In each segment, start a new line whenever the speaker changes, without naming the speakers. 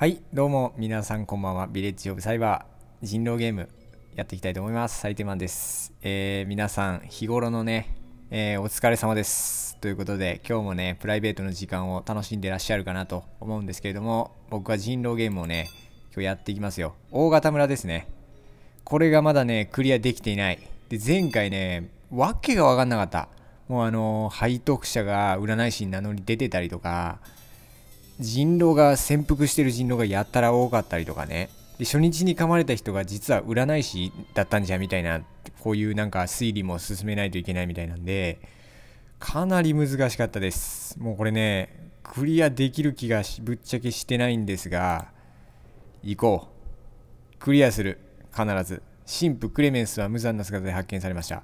はい、どうも皆さんこんばんは。ビレッジオブサイバー人狼ゲームやっていきたいと思います。サイテマンです。えー、皆さん日頃のね、えーお疲れ様です。ということで今日もね、プライベートの時間を楽しんでらっしゃるかなと思うんですけれども、僕は人狼ゲームをね、今日やっていきますよ。大型村ですね。これがまだね、クリアできていない。で、前回ね、わけがわかんなかった。もうあの背徳者が占い師に名乗り出てたりとか、人狼が潜伏してる人狼がやったら多かったりとかね。で初日に噛まれた人が実は占い師だったんじゃみたいなこういうなんか推理も進めないといけないみたいなんでかなり難しかったです。もうこれねクリアできる気がぶっちゃけしてないんですが行こう。クリアする。必ず。神父クレメンスは無残な姿で発見されました。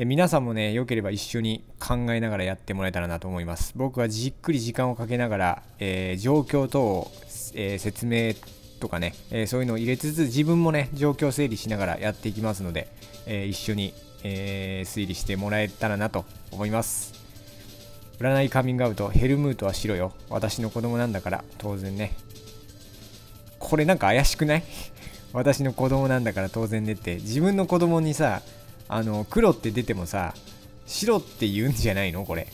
え皆さんもね良ければ一緒に考えながらやってもらえたらなと思います。僕はじっくり時間をかけながら、えー状況等を、えー説明とかね、えーそういうのを入れつつ自分もね状況整理しながらやっていきますので、え一緒に、え推理してもらえたらなと思います。占いカミングアウトヘルムートはしろよ。私の子供なんだから当然ね。これなんか怪しくない？私の子供なんだから当然ねって自分の子供にさあの黒って出てもさ白って言うんじゃないの？これ。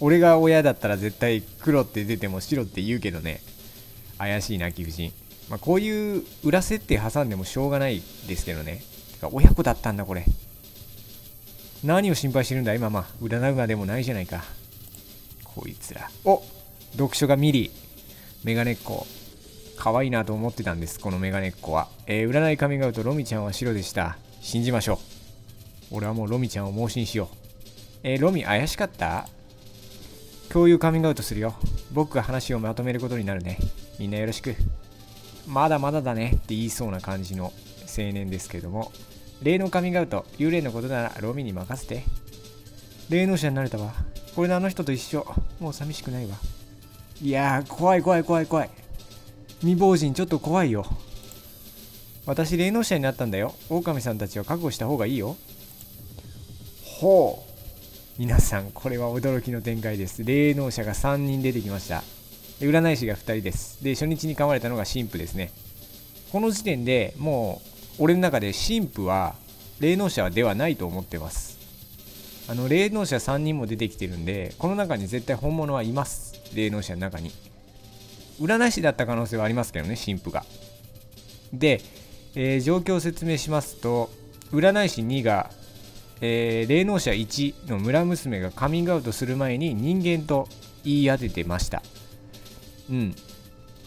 俺が親だったら絶対黒って出ても白って言うけどね。怪しいな貴婦人。まあこういう裏設定挟んでもしょうがないですけどね。てか親子だったんだこれ。何を心配してるんだ今まあ。占うまでもないじゃないか。こいつら。お読書がミリ。メガネっ子。可愛いなと思ってたんですこのメガネっ子は、えー占いカミングアウトロミちゃんは白でした。信じましょう。俺はもうロミちゃんを盲信しよう。えーロミ怪しかった？共有カミングアウトするよ。僕が話をまとめることになるね。みんなよろしく。まだまだだね。って言いそうな感じの青年ですけども。霊能カミングアウト。幽霊のことならロミに任せて。霊能者になれたわ。これであの人と一緒。もう寂しくないわ。いやー怖い怖い怖い怖い。未亡人ちょっと怖いよ。私霊能者になったんだよ。狼さんたちは覚悟した方がいいよ。ほう。皆さんこれは驚きの展開です。霊能者が3人出てきました。で占い師が2人です。で初日に噛まれたのが神父ですね。この時点でもう俺の中で神父は霊能者ではないと思ってます。あの霊能者3人も出てきてるんでこの中に絶対本物はいます。霊能者の中に。占い師だった可能性はありますけどね神父が。で、えー状況を説明しますと占い師2が、えー霊能者1の村娘がカミングアウトする前に人間と言い当ててました。うん。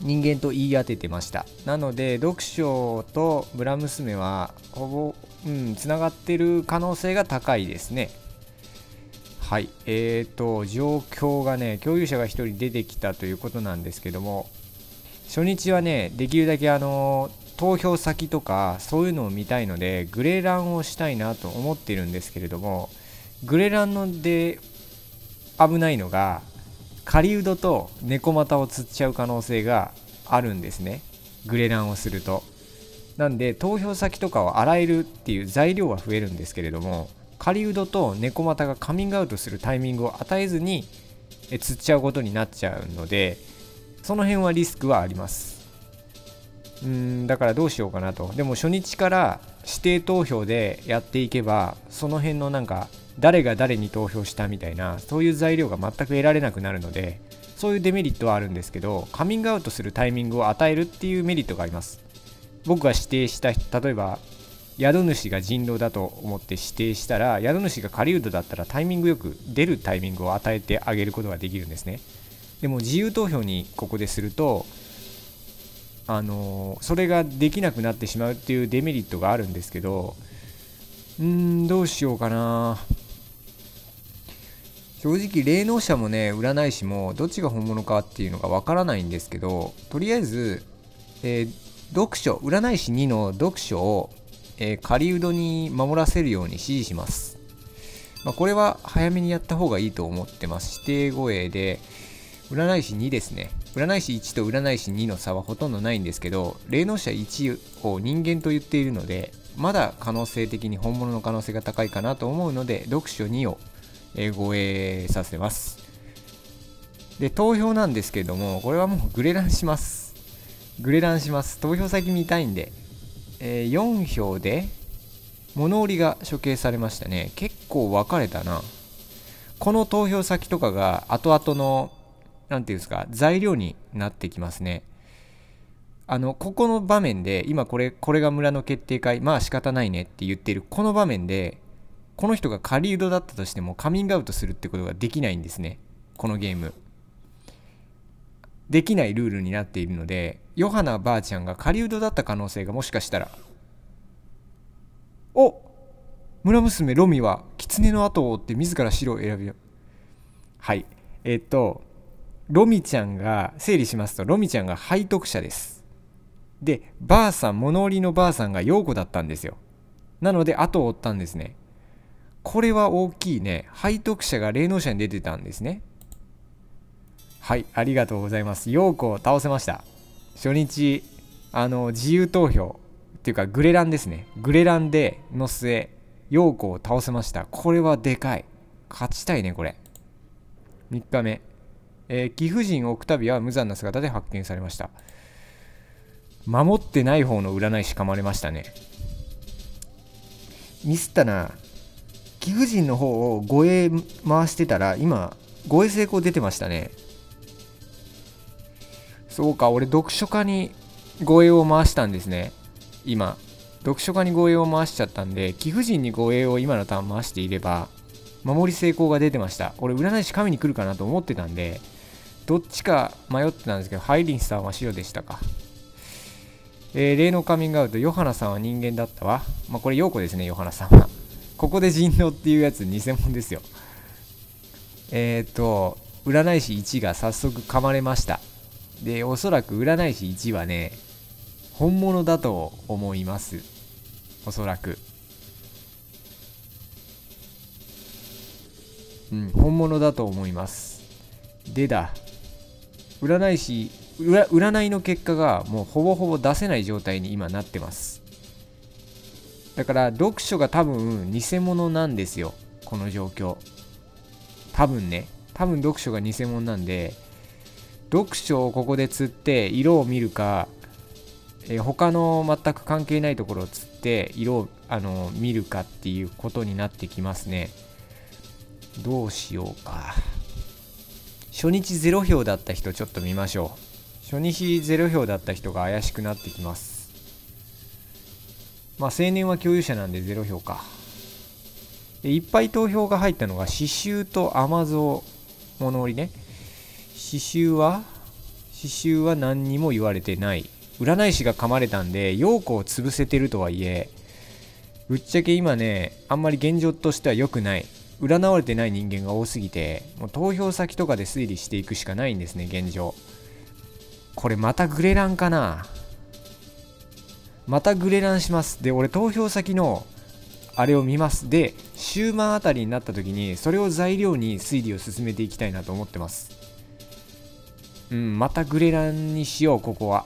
人間と言い当ててました。なので読書と村娘はほぼうんつながってる可能性が高いですね。はい。えーと状況がね共有者が1人出てきたということなんですけども初日はねできるだけあの投票先とかそういうのを見たいのでグレランをしたいなと思ってるんですけれどもグレランので危ないのが狩人と猫股を釣っちゃう可能性があるんですね。グレランをすると。なんで投票先とかを洗えるっていう材料は増えるんですけれども狩人と猫股がカミングアウトするタイミングを与えずに釣っちゃうことになっちゃうのでその辺はリスクはあります。うんだからどうしようかなと。でも初日から指定投票でやっていけばその辺のなんか誰が誰に投票したみたいなそういう材料が全く得られなくなるのでそういうデメリットはあるんですけどカミングアウトするタイミングを与えるっていうメリットがあります。僕が指定した例えば宿主が人狼だと思って指定したら宿主が狩人だったらタイミングよく出るタイミングを与えてあげることができるんですね。でも自由投票にここでするとあのそれができなくなってしまうっていうデメリットがあるんですけどうーんどうしようかな。正直霊能者もね占い師もどっちが本物かっていうのがわからないんですけどとりあえず、えー読書占い師2の読書を、えー狩人に守らせるように指示します、まあ、これは早めにやった方がいいと思ってます。指定護衛で占い師2ですね。占い師1と占い師2の差はほとんどないんですけど霊能者1を人間と言っているのでまだ可能性的に本物の可能性が高いかなと思うので読書2をえ護衛させます。で投票なんですけれどもこれはもうグレランします。グレランします。投票先見たいんで、えー、4票で物売りが処刑されましたね。結構分かれたな。この投票先とかが後々の何て言うんですか材料になってきますね。あのここの場面で今これこれが村の決定会まあ仕方ないねって言ってるこの場面でこの人が狩人だったとしてもカミングアウトするってことができないんですね。このゲーム。できないルールになっているのでヨハナばあちゃんが狩人だった可能性がもしかしたら。お村娘ロミは狐の後を追って自ら白を選びはい。えっとロミちゃんが整理しますとロミちゃんが背徳者です。でばあさん物売りのばあさんが陽子だったんですよ。なので後を追ったんですね。これは大きいね。背徳者が霊能者に出てたんですね。はいありがとうございます。陽子を倒せました。初日あの自由投票っていうかグレランですね。グレランでの末陽子を倒せました。これはでかい。勝ちたいねこれ。3日目、えー、貴婦人オクタビアは無残な姿で発見されました。守ってない方の占い師噛まれましたね。ミスったな。貴婦人の方を護衛回してたら今護衛成功出てましたね。そうか俺読書家に護衛を回したんですね。今。読書家に護衛を回しちゃったんで貴婦人に護衛を今のターン回していれば守り成功が出てました。俺占い師神に来るかなと思ってたんでどっちか迷ってたんですけどハイリンさんは白でしたかえー、霊能カミングアウトヨハナさんは人間だったわまあこれ陽子ですねヨハナさんはここで人狼っていうやつ偽物ですよ。えっ、ー、と、占い師1が早速噛まれました。で、おそらく占い師1はね、本物だと思います。おそらく。うん、本物だと思います。でだ、占い師、占いの結果がもうほぼほぼ出せない状態に今なってます。だから読書が多分偽物なんですよ。この状況。多分ね。多分読書が偽物なんで読書をここで釣って色を見るか、えー、他の全く関係ないところを釣って色をあの見るかっていうことになってきますね。どうしようか。初日0票だった人ちょっと見ましょう初日0票だった人が怪しくなってきますまあ、青年は共有者なんで0票かで。いっぱい投票が入ったのが刺繍と甘蔵物売りね。刺繍は刺繍は何にも言われてない。占い師が噛まれたんで、陽子を潰せてるとはいえ、ぶっちゃけ今ね、あんまり現状としては良くない。占われてない人間が多すぎて、もう投票先とかで推理していくしかないんですね、現状。これまたグレランかな？またグレランします。で俺投票先のあれを見ます。で終盤あたりになった時にそれを材料に推理を進めていきたいなと思ってます。うんまたグレランにしようここは。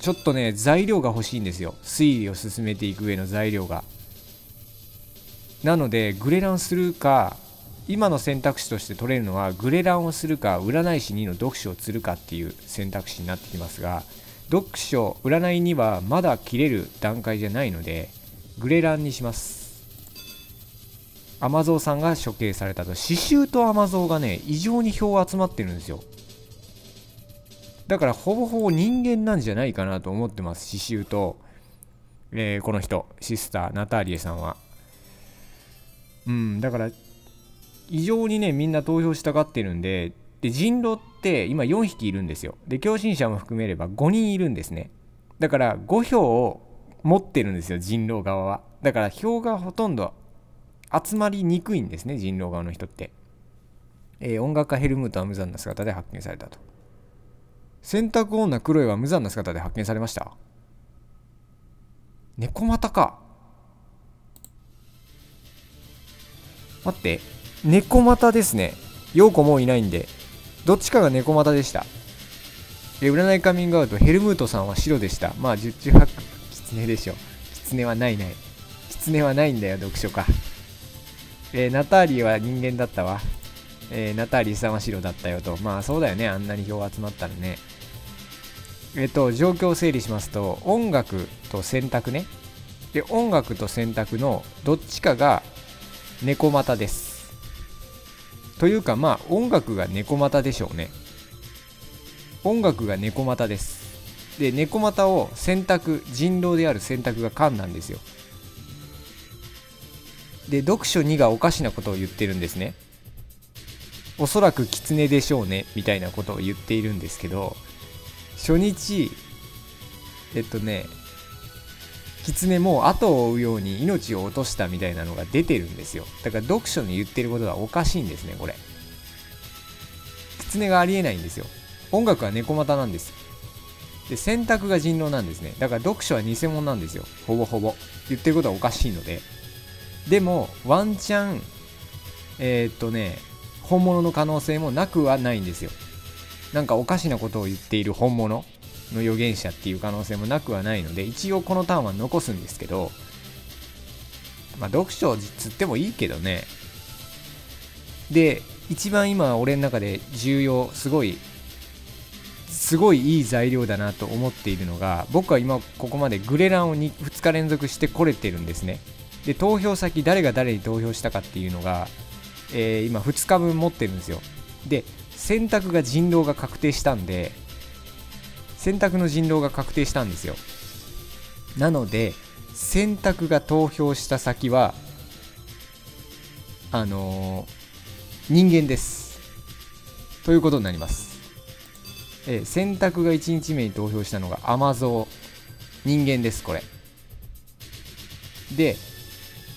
ちょっとね材料が欲しいんですよ。推理を進めていく上の材料が。なのでグレランするか今の選択肢として取れるのはグレランをするか占い師2の読書をするかっていう選択肢になってきますが読書占いにはまだ切れる段階じゃないのでグレランにします。アマゾーさんが処刑されたと。刺繍とアマゾーがね異常に票集まってるんですよ。だからほぼほぼ人間なんじゃないかなと思ってます刺繍と、えー、この人シスターナターリエさんは。うんだから異常にねみんな投票したがってるんでで人狼って今4匹いるんですよ。で共振者も含めれば5人いるんですね。だから5票を持ってるんですよ人狼側は。だから票がほとんど集まりにくいんですね人狼側の人って、えー、音楽家ヘルムートは無残な姿で発見されたと。洗濯女クロエは無残な姿で発見されました。猫股か。待って猫股ですね陽子もういないんでどっちかが猫股でした。で、占いカミングアウト、ヘルムートさんは白でした。まあ、十中八九、狐でしょ。狐はないない。狐はないんだよ、読書か。えー、ナターリーは人間だったわ。えー、ナターリーさんは白だったよと。まあ、そうだよね。あんなに票集まったらね。えっと状況を整理しますと音楽と選択ねで音楽と選択のどっちかが猫股です。というかまあ音楽が猫股でしょうね。音楽が猫股です。で猫股を選択人狼である選択が噛んだんですよ。で読書2がおかしなことを言ってるんですね。おそらく狐でしょうねみたいなことを言っているんですけど初日えっとね狐も後を追うように命を落としたみたいなのが出てるんですよ。だから読書に言ってることはおかしいんですねこれ。狐がありえないんですよ。音楽は猫股なんです。で選択が人狼なんですね。だから読書は偽物なんですよ。ほぼほぼ。言ってることはおかしいので。でもワンチャンえー、っとね本物の可能性もなくはないんですよ。なんかおかしなことを言っている本物。の預言者っていう可能性もなくはないので一応このターンは残すんですけどまあ読書つってもいいけどね。で一番今俺の中で重要すごいすごいいい材料だなと思っているのが僕は今ここまでグレランを 2, 2日連続してこれてるんですね。で投票先誰が誰に投票したかっていうのがえー、今2日分持ってるんですよ。で選択が人狼が確定したんで選択の人狼が確定したんですよ。なので選択が投票した先はあのー、人間です。ということになります、えー、選択が1日目に投票したのがアマゾー人間ですこれ。で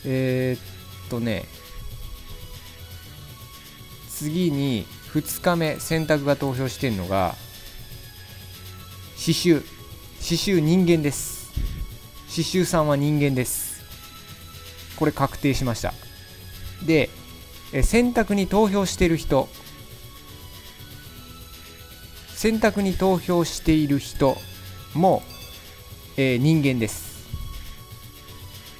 えー、っとね次に2日目選択が投票してるのが刺繍。刺繍人間です。刺繍さんは人間です。これ確定しました。で選択に投票している人。選択に投票している人も、えー、人間です。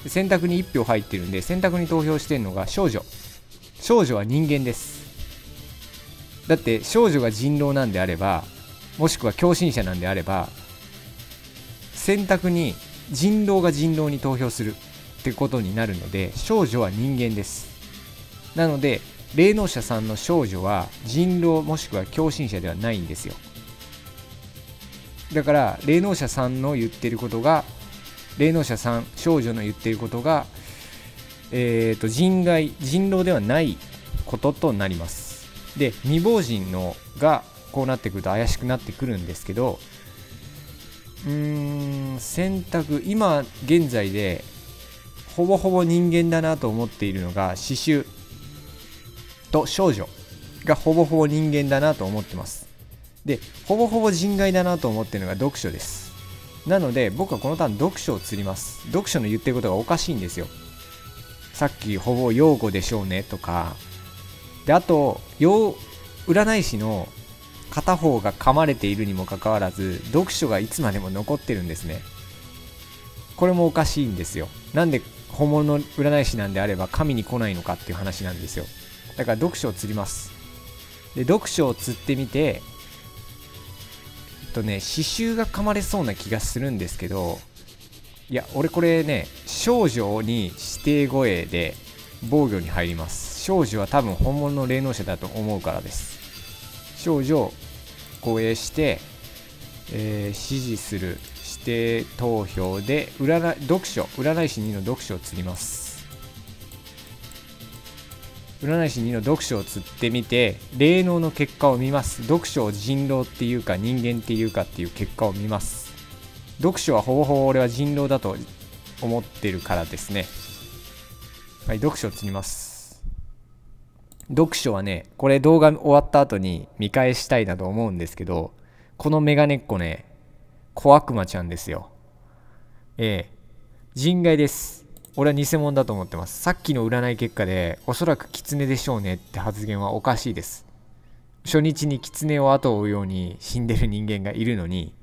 選択に1票入ってるんで選択に投票してるのが少女。少女は人間です。だって少女が人狼なんであればもしくは共振者なんであれば選択に人狼が人狼に投票するってことになるので少女は人間です。なので霊能者さんの少女は人狼もしくは共振者ではないんですよ。だから霊能者さんの言ってることが霊能者さん少女の言ってることがえっ、ー、と人外人狼ではないこととなります。で未亡人のがこうなってくると怪しくなってくるんですけどうーん選択今現在でほぼほぼ人間だなと思っているのが刺繍と少女がほぼほぼ人間だなと思ってます。でほぼほぼ人外だなと思ってるのが読書です。なので僕はこのターン読書を釣ります。読書の言ってることがおかしいんですよ。さっきほぼ用語でしょうねとか。であと占い師の片方が噛まれているにもかかわらず読書がいつまでも残ってるんですね。これもおかしいんですよ。なんで本物の占い師なんであれば神に来ないのかっていう話なんですよ。だから読書を釣ります。で読書を釣ってみてえっとね刺繍が噛まれそうな気がするんですけどいや俺これね少女に指定護衛で防御に入ります。少女は多分本物の霊能者だと思うからです。少女を護衛して、えー、支持する指定投票で占読書占い師2の読書を釣ります。占い師2の読書を釣ってみて霊能の結果を見ます。読書を人狼っていうか人間っていうかっていう結果を見ます。読書はほぼほぼ俺は人狼だと思ってるからですね。はい読書を釣ります。読書はね、これ動画終わった後に見返したいなと思うんですけど、このメガネっ子ね、小悪魔ちゃんですよ。ええ人外です。俺は偽物だと思ってます。さっきの占い結果で、おそらく狐でしょうねって発言はおかしいです。初日に狐を後を追うように死んでる人間がいるのに、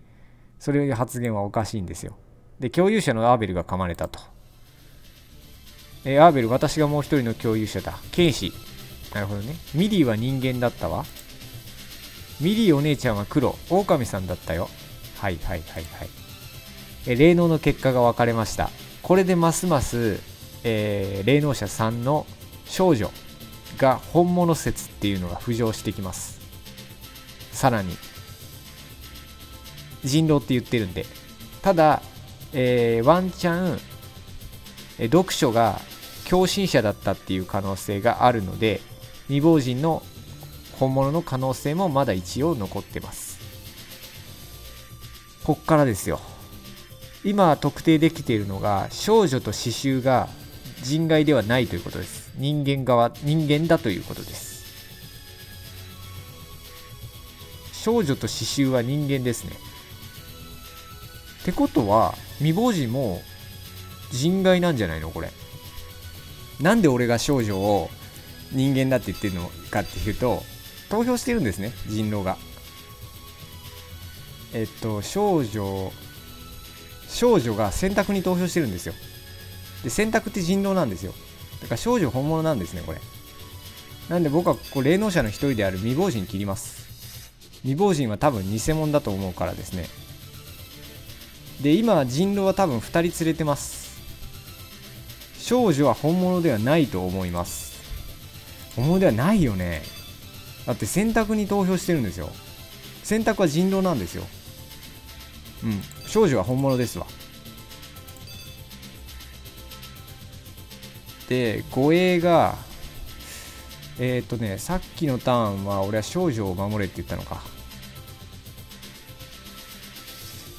それ発言はおかしいんですよ。で、共有者のアーベルが噛まれたと。えー、アーベル、私がもう一人の共有者だ。剣士。なるほどね。ミリーは人間だったわ。ミリーお姉ちゃんは黒。狼さんだったよ。はいはいはいはいえ霊能の結果が分かれましたこれでますます、えー、霊能者3の少女が本物説っていうのが浮上してきますさらに人狼って言ってるんでただ、えー、ワンチャン、え読書が共振者だったっていう可能性があるので未亡人の本物の可能性もまだ一応残ってます。こっからですよ。今特定できているのが少女と刺繍が人外ではないということです。人間側人間だということです。少女と刺繍は人間ですね。ってことは未亡人も人外なんじゃないの？これ。なんで俺が少女を人間だって言ってるのかっていうと投票してるんですね人狼が。えっと少女少女が選択に投票してるんですよ。で選択って人狼なんですよ。だから少女本物なんですねこれ。なんで僕はこう霊能者の一人である未亡人切ります。未亡人は多分偽物だと思うからですね。で今人狼は多分2人連れてます。少女は本物ではないと思います。本物ではないよね。だって選択に投票してるんですよ。選択は人狼なんですよ。うん。少女は本物ですわ。で護衛がえっ、とねさっきのターンは俺は少女を守れって言ったのか。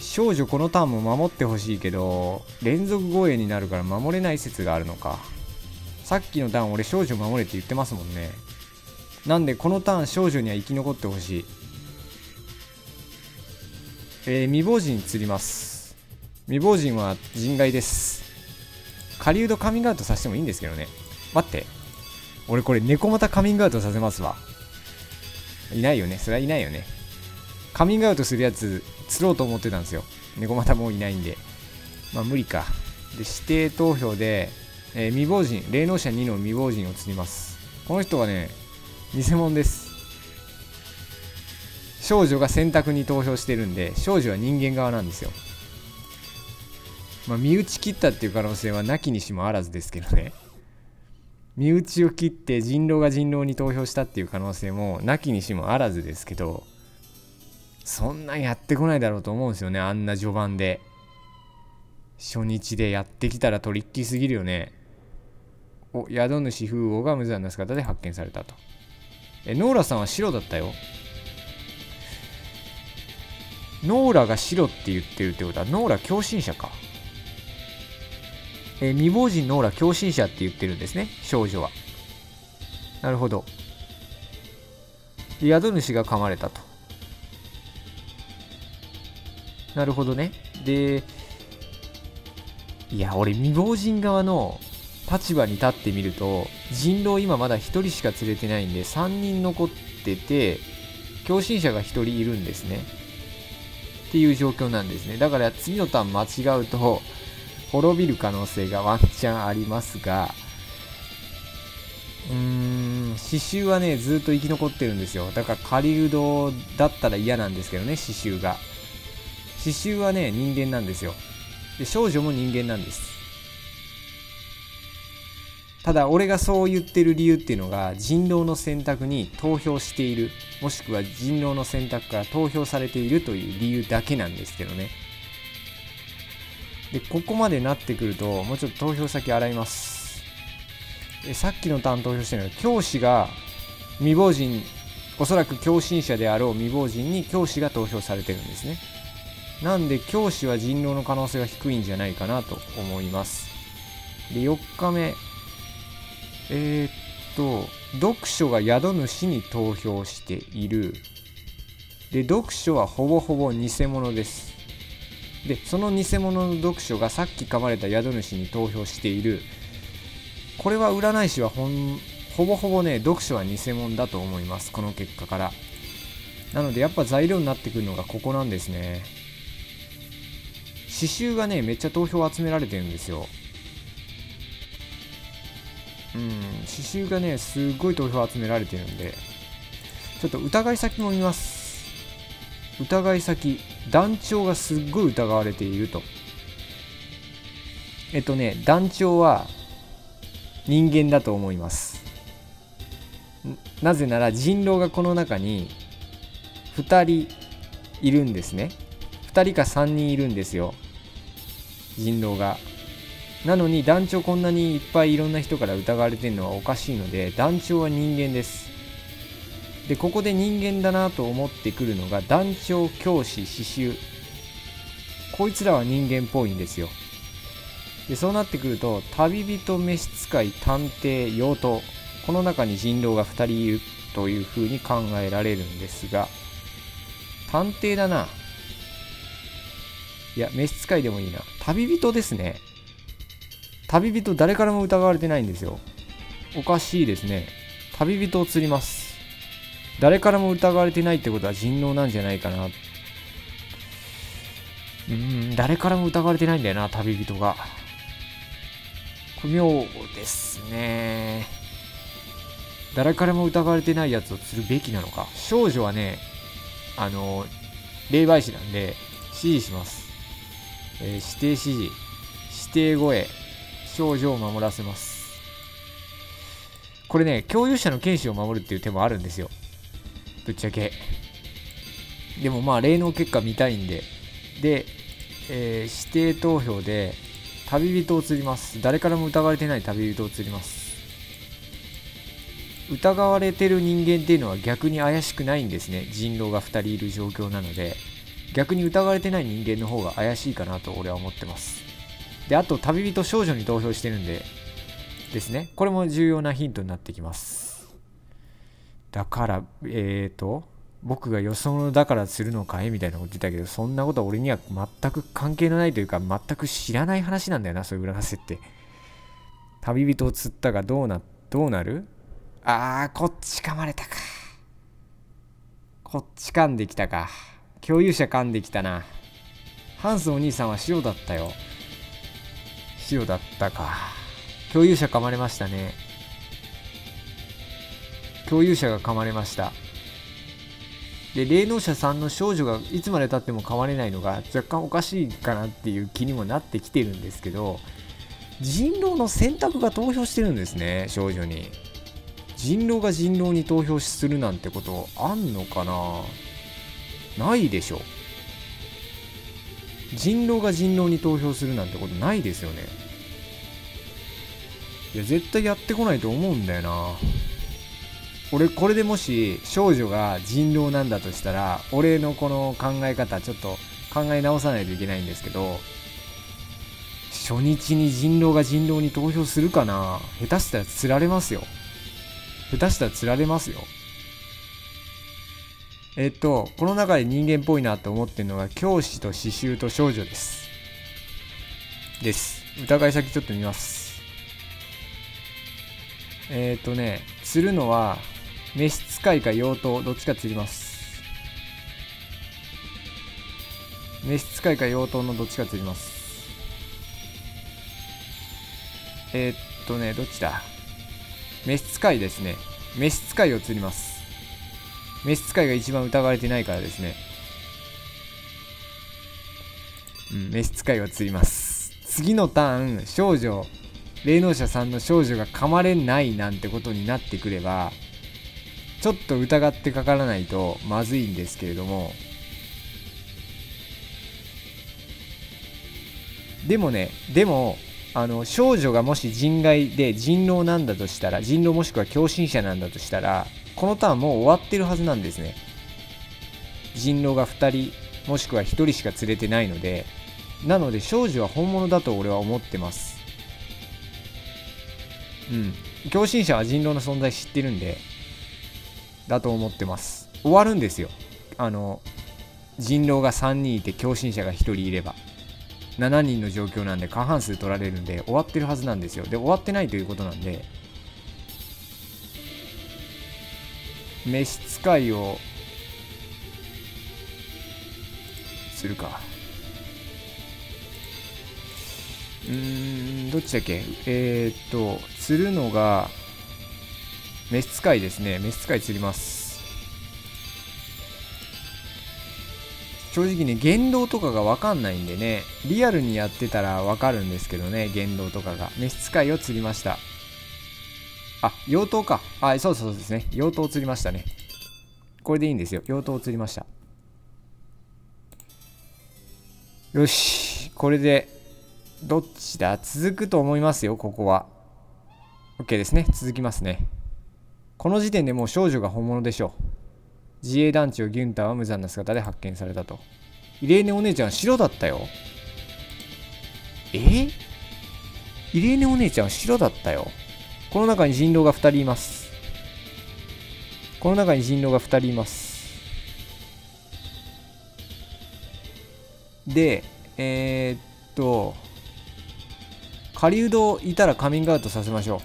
少女このターンも守ってほしいけど連続護衛になるから守れない説があるのか。さっきのターン俺少女守れって言ってますもんね。なんでこのターン少女には生き残ってほしい。えー、未亡人釣ります。未亡人は人外です。狩人カミングアウトさせてもいいんですけどね。待って。俺これ猫股カミングアウトさせますわ。いないよね。それはいないよね。カミングアウトするやつ釣ろうと思ってたんですよ。猫股もういないんで。まあ無理か。で、指定投票で、えー、未亡人、霊能者2の未亡人を釣ります。この人はね、偽物です。少女が選択に投票してるんで、少女は人間側なんですよ。まあ、身内切ったっていう可能性はなきにしもあらずですけどね。身内を切って人狼が人狼に投票したっていう可能性もなきにしもあらずですけど、そんなんやってこないだろうと思うんですよねあんな序盤で初日でやってきたらトリッキーすぎるよねお宿主風王が無残な姿で発見されたと。えノーラさんは白だったよ。ノーラが白って言ってるってことはノーラ共振者か。え未亡人ノーラ共振者って言ってるんですね少女は。なるほど。宿主が噛まれたと。なるほどね。で、いや、俺、未亡人側の立場に立ってみると、人狼今まだ1人しか連れてないんで、3人残ってて、共振者が1人いるんですね。っていう状況なんですね。だから次のターン間違うと、滅びる可能性がワンチャンありますが、うーん、刺繍はね、ずっと生き残ってるんですよ。だからカリルドだったら嫌なんですけどね、刺繍が。刺繍はね、人間なんですよ。で、少女も人間なんです。ただ、俺がそう言ってる理由っていうのが、人狼の選択に投票している、もしくは人狼の選択から投票されているという理由だけなんですけどね。で、ここまでなってくると、もうちょっと投票先洗います。でさっきのターン投票してるのは、教師が未亡人、おそらく共振者であろう未亡人に教師が投票されてるんですね。なんで教師は人狼の可能性が低いんじゃないかなと思います。で、4日目。えー、っと、読書が宿主に投票している。で、読書はほぼほぼ偽物です。で、その偽物の読書がさっき噛まれた宿主に投票している。これは占い師はほんほぼほぼね、読書は偽物だと思います。この結果から。なのでやっぱ材料になってくるのがここなんですね。刺繍がね、めっちゃ投票集められてるんですよ。うん、刺繍がね、すっごい投票集められてるんで、ちょっと疑い先も見ます。疑い先団長がすっごい疑われていると。えっとね団長は人間だと思います。なぜなら人狼がこの中に2人いるんですね。2人か3人いるんですよ。人狼が。なのに団長こんなにいっぱいいろんな人から疑われてるのはおかしいので団長は人間です。でここで人間だなと思ってくるのが団長教師刺繍。こいつらは人間っぽいんですよ。でそうなってくると旅人召使い探偵妖刀この中に人狼が2人いるというふうに考えられるんですが探偵だな。いや召使いでもいいな。旅人ですね。旅人誰からも疑われてないんですよ。おかしいですね。旅人を釣ります。誰からも疑われてないってことは人狼なんじゃないかな。うん誰からも疑われてないんだよな旅人が。不妙ですね。誰からも疑われてないやつを釣るべきなのか。少女はねあの霊媒師なんで指示します。えー、指定指示、指定護衛、少女を守らせます。これね、共有者の権利を守るっていう手もあるんですよ。ぶっちゃけ。でもまあ、霊能結果見たいんで。で、えー、指定投票で、旅人を釣ります。誰からも疑われてない旅人を釣ります。疑われてる人間っていうのは逆に怪しくないんですね。人狼が2人いる状況なので。逆に疑われてない人間の方が怪しいかなと俺は思ってます。で、あと旅人少女に投票してるんで、ですね。これも重要なヒントになってきます。だから、えっ、ー、と、僕が予想のだからするのかい？みたいなこと言ったけど、そんなことは俺には全く関係のないというか、全く知らない話なんだよな、そういう裏がせって。旅人を釣ったがどうな、どうなる？あー、こっち噛まれたか。こっち噛んできたか。共有者噛んできたな。ハンスお兄さんは白だったよ。白だったか。共有者噛まれましたね。共有者が噛まれました。で、霊能者さんの少女がいつまでたっても噛まれないのが若干おかしいかなっていう気にもなってきてるんですけど、人狼の選択が投票してるんですね、少女に。人狼が人狼に投票するなんてことあんのかな？ないでしょ人狼が人狼に投票するなんてことないですよね。いや絶対やってこないと思うんだよな。俺これでもし少女が人狼なんだとしたら俺のこの考え方ちょっと考え直さないといけないんですけど初日に人狼が人狼に投票するかな？下手したら釣られますよ。下手したら釣られますよ。えっと、この中で人間っぽいなと思ってるのが、教師と刺繍と少女です。です。疑い先ちょっと見ます。えっ、とね、釣るのは、召使いか妖刀、どっちか釣ります。召使いか妖刀のどっちか釣ります。えっとね、どっちだ？召使いですね。召使いを釣ります。召使いが一番疑われてないからですね。うん、召使いは釣ります。次のターン、少女、霊能者さんの少女が噛まれないなんてことになってくれば、ちょっと疑ってかからないとまずいんですけれども、でもね、でも、あの少女がもし人外で人狼なんだとしたら人狼もしくは狂信者なんだとしたらこのターンもう終わってるはずなんですね。人狼が2人もしくは1人しか連れてないので。なので少女は本物だと俺は思ってます。うん。狂信者は人狼の存在知ってるんでだと思ってます。終わるんですよ。あの人狼が3人いて狂信者が1人いれば。7人の状況なんで過半数取られるんで終わってるはずなんですよ。で終わってないということなんで。召使いをするか。うんどっちだっけ？えー、っと釣るのが召使いですね。召使い釣ります。正直ね言動とかが分かんないんでねリアルにやってたら分かるんですけどね言動とかが。召使いを釣りました。あ妖刀か。あそうそうそうですね。妖刀を釣りましたね。これでいいんですよ。妖刀を釣りました。よし。これでどっちだ？続くと思いますよここは。OK ですね。続きますね。この時点でもう少女が本物でしょう。自衛団長ギュンターは無残な姿で発見されたと。イレーネお姉ちゃん白だったよ。え？イレーネお姉ちゃん白だったよ。この中に人狼が2人います。この中に人狼が2人います。でえー、っと狩人いたらカミングアウトさせましょ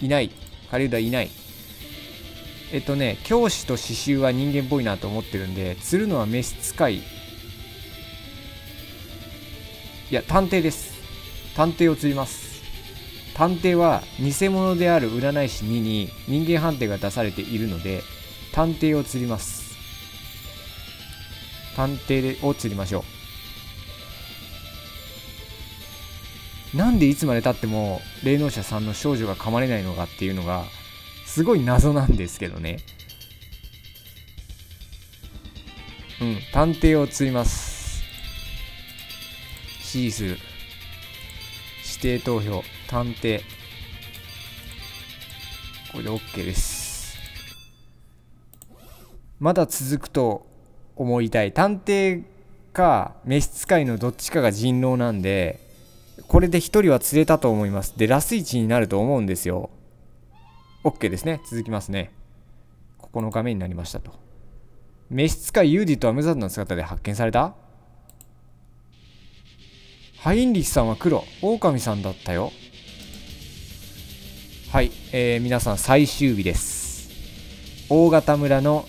う。いない。狩人はいない。えっとね教師と刺繍は人間っぽいなと思ってるんで釣るのは召使い。いや探偵です。探偵を釣ります。探偵は偽物である占い師2に人間判定が出されているので探偵を釣ります。探偵を釣りましょう。なんでいつまでたっても霊能者さんの少女が噛まれないのかっていうのがすごい謎なんですけどね。うん探偵を釣ります。指示する指定投票。探偵。これで OK です。まだ続くと思いたい。探偵か召使いのどっちかが人狼なんでこれで1人は釣れたと思います。でラス1になると思うんですよ。OK ですね。続きますね。9日目になりましたと。召使いユーディとは無残な姿で発見された？ハインリヒさんは黒。狼さんだったよ。はい、えー、皆さん最終日です。大型村の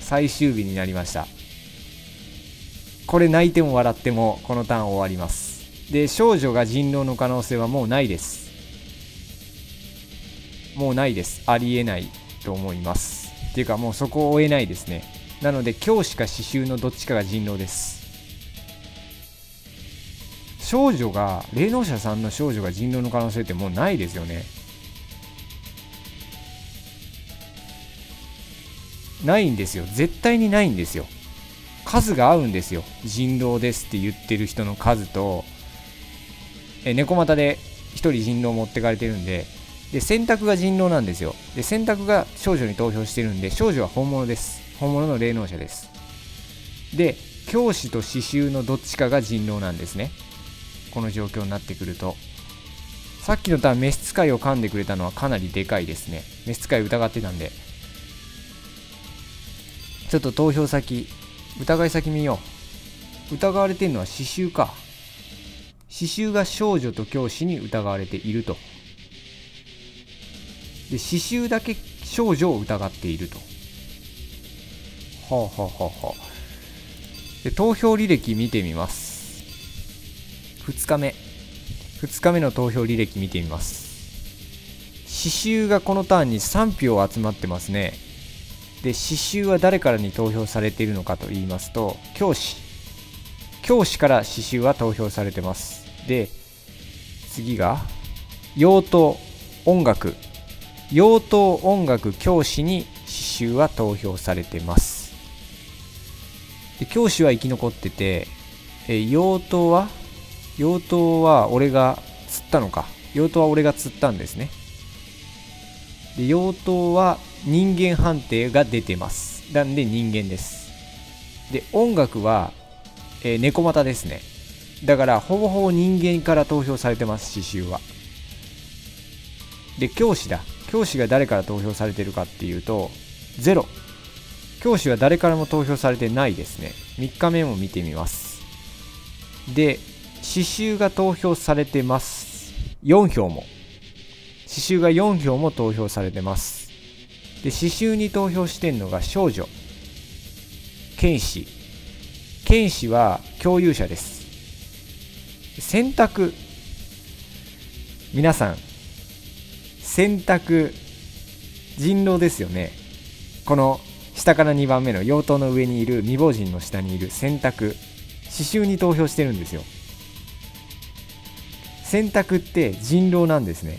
最終日になりました。これ泣いても笑ってもこのターン終わります。で少女が人狼の可能性はもうないです。もうないです。ありえないと思います。っていうかもうそこを追えないですね。なので教師か刺繍のどっちかが人狼です。少女が霊能者さんの少女が人狼の可能性ってもうないですよね。ないんですよ。絶対にないんですよ。数が合うんですよ。人狼ですって言ってる人の数とえ猫股で1人人狼持ってかれてるんでで選択が人狼なんですよ。で選択が少女に投票してるんで少女は本物です。本物の霊能者です。で教師と刺繍のどっちかが人狼なんですね。この状況になってくると。さっきのターン召使いを噛んでくれたのはかなりでかいですね。召使い疑ってたんで。ちょっと投票先疑い先見よう。疑われてるのは刺繍か。刺繍が少女と教師に疑われていると。で刺繍だけ少女を疑っていると。はあはあはあはあ。で投票履歴見てみます。2日目。2日目の投票履歴見てみます。刺繍がこのターンに3票集まってますね。で刺繍は誰からに投票されているのかと言いますと教師。教師から刺繍は投票されてます。で次が用途音楽。用途音楽教師に刺繍は投票されてます。で教師は生き残っててえ用途は用途は俺が釣ったのか。用途は俺が釣ったんですね。で用途は人間判定が出てます。なんで人間です。で音楽は、えー、猫股ですね。だからほぼほぼ人間から投票されてます刺繍は。で教師だ。教師が誰から投票されてるかっていうと0教師は誰からも投票されてないですね。3日目も見てみます。で刺繍が投票されてます。4票も。刺繍が4票も投票されてます。で刺繍に投票してんのが少女。剣士。剣士は共有者です。選択。皆さん選択。人狼ですよね。この下から2番目の妖刀の上にいる未亡人の下にいる選択。刺繍に投票してるんですよ。選択って人狼なんですね。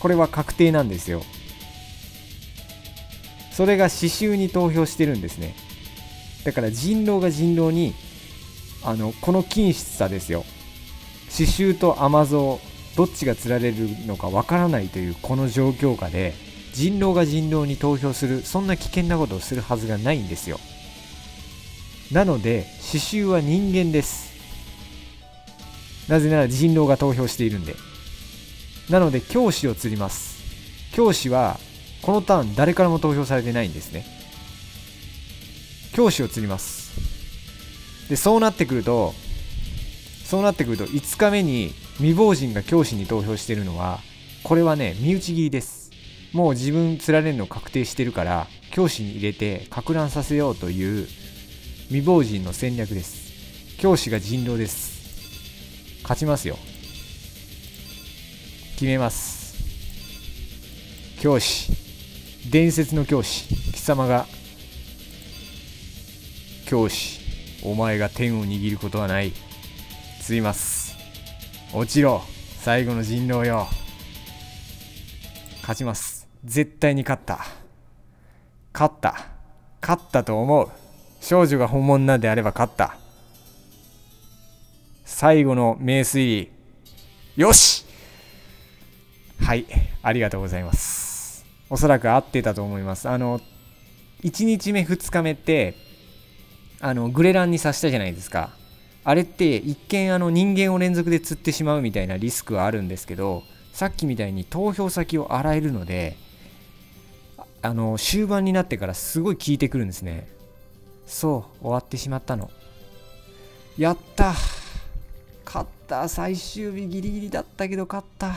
これは確定なんですよ。それが刺繍に投票してるんですね。だから人狼が人狼にあのこの均質さですよ。刺繍と甘蔵どっちが釣られるのかわからないというこの状況下で人狼が人狼に投票するそんな危険なことをするはずがないんですよ。なので刺繍は人間です。なぜなら人狼が投票しているんで。なので教師を釣ります。教師はこのターン誰からも投票されてないんですね。教師を釣ります。でそうなってくるとそうなってくると5日目に未亡人が教師に投票してるのはこれはね身内切りです。もう自分釣られるの確定してるから教師に入れてか乱させようという未亡人の戦略です。教師が人狼です。勝ちますよ。決めます。教師。伝説の教師貴様が教師お前が天を握ることはない。ついます。落ちろ。最後の人狼よ勝ちます。絶対に勝った。勝った勝った。と思う。少女が本物なんであれば勝った最後の名推理よしはいありがとう。ございますおそらく合ってたと思います。あの、1日目、2日目って、あの、グレランに刺したじゃないですか。あれって一見あの人間を連続で釣ってしまうみたいなリスクはあるんですけど、さっきみたいに投票先を洗えるので、あの、終盤になってからすごい効いてくるんですね。そう、終わってしまったの。やった勝った最終日ギリギリだったけど勝った。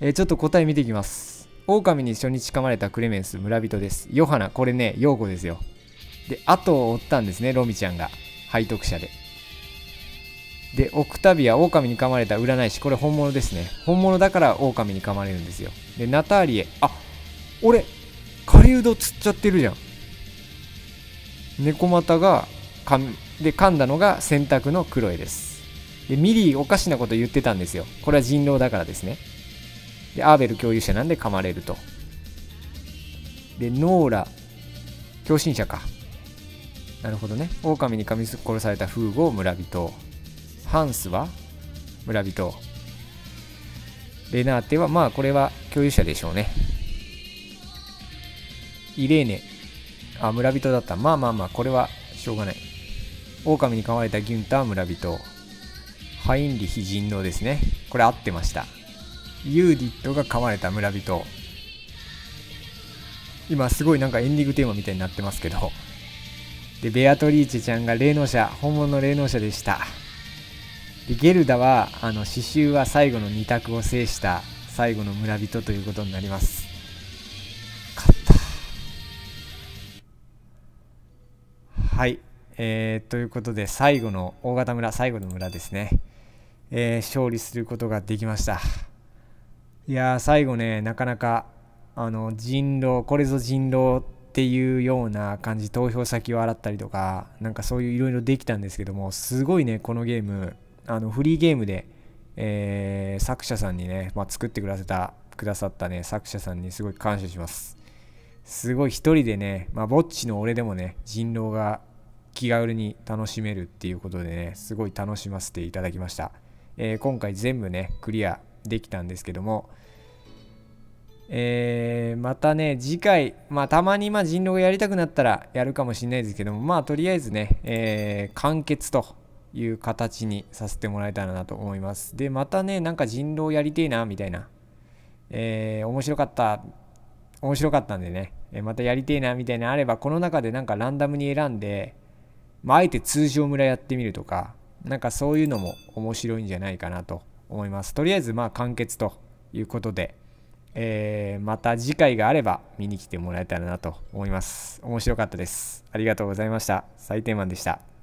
えー、ちょっと答え見ていきます。狼に初日噛まれたクレメンス村人です。ヨハナ、これね、ヨーコですよ。で、後を追ったんですね、ロミちゃんが。背徳者で。で、オクタビア、狼に噛まれた占い師、これ本物ですね。本物だから狼に噛まれるんですよ。で、ナターリエ、あ俺、狩人釣っちゃってるじゃん。猫股が噛で噛んだのが洗濯のクロエです。で、ミリーおかしなこと言ってたんですよ。これは人狼だからですね。で、アーベル共有者なんで噛まれると。で、ノーラ、共振者か。なるほどね。狼に噛み殺されたフーゴ、村人。ハンスは村人。レナーテは、まあ、これは共有者でしょうね。イレーネ。あ、村人だった。まあまあまあ、これはしょうがない。狼に噛まれたギュンター、村人。ハインリヒ人狼ですね。これ合ってました。ユーディットが噛まれた村人。今すごいなんかエンディングテーマみたいになってますけど。でベアトリーチェちゃんが霊能者本物の霊能者でした。でゲルダはあの刺繍は最後の2択を制した最後の村人ということになります。勝った。はい。えー、ということで最後の大型村最後の村ですね、えー、勝利することができました。いや最後ねなかなかあの人狼これぞ人狼っていうような感じ投票先を洗ったりとかなんかそういういろいろできたんですけどもすごいねこのゲームあのフリーゲームで、えー、作者さんにね、まあ、作ってくださったくださったね作者さんにすごい感謝します。すごい一人でね、まあ、ぼっちの俺でもね人狼が気軽に楽しめるっていうことでねすごい楽しませていただきました、えー、今回全部ねクリアできたんですけども、えー、またね、次回、まあ、たまにま人狼やりたくなったらやるかもしれないですけども、まあ、とりあえずね、えー、完結という形にさせてもらえたらなと思います。で、またね、なんか人狼やりてえな、みたいな、えー、面白かった、面白かったんでね、えまたやりてえな、みたいなあれば、この中でなんかランダムに選んで、まあ、あえて通常村やってみるとか、なんかそういうのも面白いんじゃないかなと思います。とりあえずまあ完結ということで、えー、また次回があれば見に来てもらえたらなと思います。面白かったです。ありがとうございました。最低マンでした。